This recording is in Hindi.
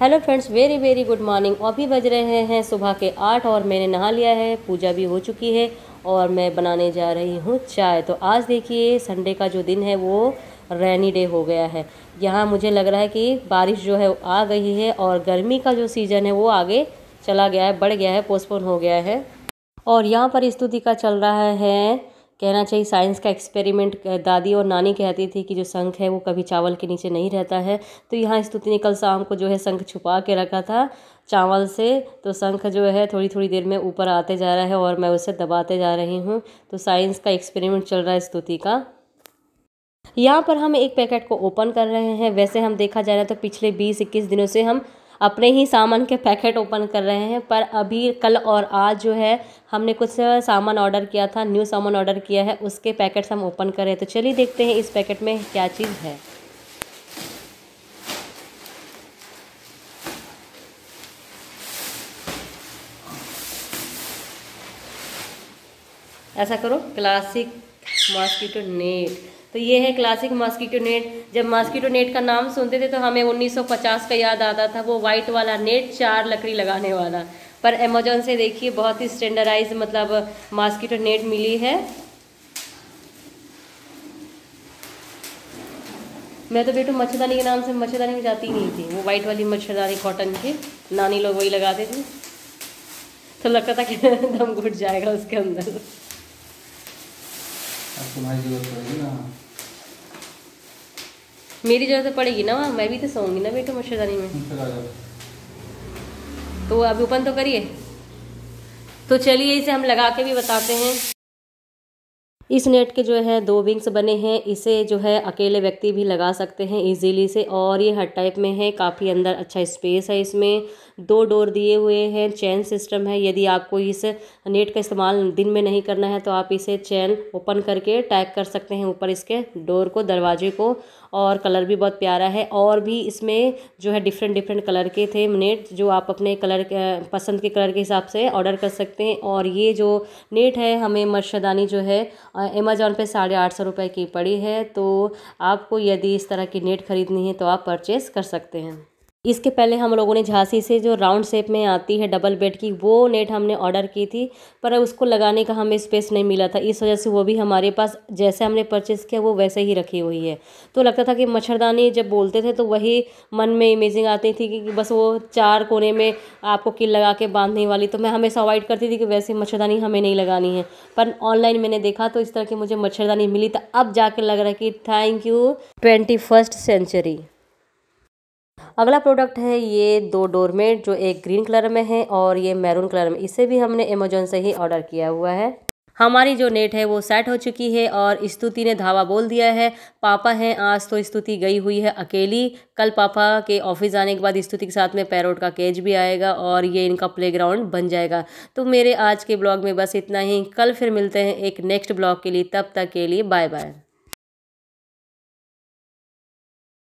Hello friends, very very good morning. अभी बज रहे हैं सुबह के आठ और मैंने नहा लिया है, पूजा भी हो चुकी है और मैं बनाने जा रही हूँ चाय। तो आज देखिए संडे का जो दिन है वो रैनी डे हो गया है। यहाँ मुझे लग रहा है कि बारिश जो है आ गई है और गर्मी का जो सीज़न है वो आगे चला गया है, बढ़ गया है पोस्टपोन हो गया है। और यहाँ पर स्तुति का चल रहा है कहना चाहिए, साइंस का एक्सपेरिमेंट दादी और नानी कहती थी कि जो शंख है वो कभी चावल के नीचे नहीं रहता है। तो यहाँ स्तुति ने कल शाम को जो है शंख छुपा के रखा था चावल से। तो शंख जो है थोड़ी थोड़ी देर में ऊपर आते जा रहा है और मैं उसे दबाते जा रही हूँ। तो साइंस का एक्सपेरिमेंट चल रहा है स्तुति का। यहाँ पर हम एक पैकेट को ओपन कर रहे हैं। वैसे हम देखा जा रहा है तो पिछले बीस इक्कीस दिनों से हम अपने ही सामान के पैकेट ओपन कर रहे हैं, पर अभी कल और आज जो है, हमने कुछ सामान ऑर्डर किया था, न्यू सामान ऑर्डर किया है, उसके पैकेट्स हम ओपन कर रहे हैं। तो चलिए देखते हैं इस पैकेट में क्या चीज़ है। ऐसा करो, क्लासिक मॉस्किटो नेट तो ये है क्लासिक मॉस्किटो नेट जब मॉस्किटो नेट का नाम सुनते थे तो हमें 1950 का याद आता था, वो वाइट वाला नेट चार लकड़ी लगाने वाला। पर अमेजोन से देखिए, बहुत ही स्टैंडर्डाइज मतलब मॉस्किटो नेट मिली है। मैं तो बेटू मच्छरदानी के नाम से मच्छरदानी में जाती नहीं थी, वो वाइट वाली मच्छरदानी कॉटन की। नानी लोग वही लगाते थे। तो लगता था कि दम घुट जाएगा उसके अंदर। तुम्हारी ज़रूरत पड़ेगी ना। मेरी ज़रूरत पड़ेगी ना मैं भी तो सोऊँगी ना बेटा मच्छरदानी में। तो अभी ओपन तो करिए। तो चलिए इसे हम लगा के भी बताते हैं। इस नेट के जो है दो विंग्स बने हैं, इसे जो है अकेले व्यक्ति भी लगा सकते हैं इजीली से और ये हर टाइप में है, काफ़ी अंदर अच्छा स्पेस है इसमें। दो डोर दिए हुए हैं चैन सिस्टम है। यदि आपको इस नेट का इस्तेमाल दिन में नहीं करना है तो आप इसे चैन ओपन करके टैग कर सकते हैं ऊपर इसके डोर को, दरवाजे को। और कलर भी बहुत प्यारा है और भी इसमें जो है डिफरेंट डिफरेंट कलर के थे नेट, जो आप अपने कलर पसंद के कलर के हिसाब से ऑर्डर कर सकते हैं। और ये जो नेट है, हमें मच्छरदानी जो है अमेज़ॉन पे साढ़े आठ सौ रुपये की पड़ी है तो आपको यदि इस तरह की नेट ख़रीदनी है तो आप परचेस कर सकते हैं। इसके पहले हम लोगों ने झांसी से जो राउंड शेप में आती है डबल बेड की, वो नेट हमने ऑर्डर की थी, पर उसको लगाने का हमें स्पेस नहीं मिला था। इस वजह से वो भी हमारे पास, जैसे हमने परचेज़ किया, वो वैसे ही रखी हुई है। तो लगता था कि मच्छरदानी जब बोलते थे तो वही मन में इमेजिंग आती थी कि बस वो चार कोने में आपको किल लगा के बांधने वाली। तो मैं हमेशा अवॉइड करती थी कि वैसे मच्छरदानी हमें नहीं लगानी है। पर ऑनलाइन मैंने देखा तो इस तरह की मुझे मच्छरदानी मिली तो अब जाकर लग रहा है कि thank you twenty first century अगला प्रोडक्ट है ये दो डोरमेट जो एक ग्रीन कलर में है और ये मैरून कलर में। इसे भी हमने अमेजोन से ही ऑर्डर किया हुआ है। हमारी जो नेट है वो सेट हो चुकी है और स्तुति ने धावा बोल दिया है, पापा हैं, आज तो स्तुति गई हुई है अकेली। कल पापा के ऑफ़िस जाने के बाद स्तुति के साथ में पैरोट का केज भी आएगा और ये इनका प्लेग्राउंड बन जाएगा। तो मेरे आज के ब्लॉग में बस इतना ही। कल फिर मिलते हैं एक नेक्स्ट ब्लॉग के लिए। तब तक के लिए बाय बाय